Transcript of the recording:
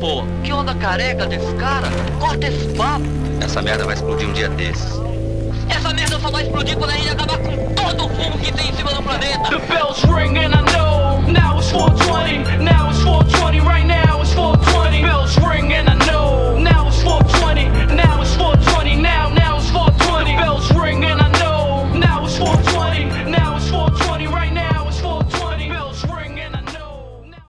Pô. Que onda careca desse cara. Corta esse papo. Essa merda vai explodir um dia desses. Essa merda só vai explodir quando a gente acabar com todo o fumo que tem em cima do planeta. The bells ringing.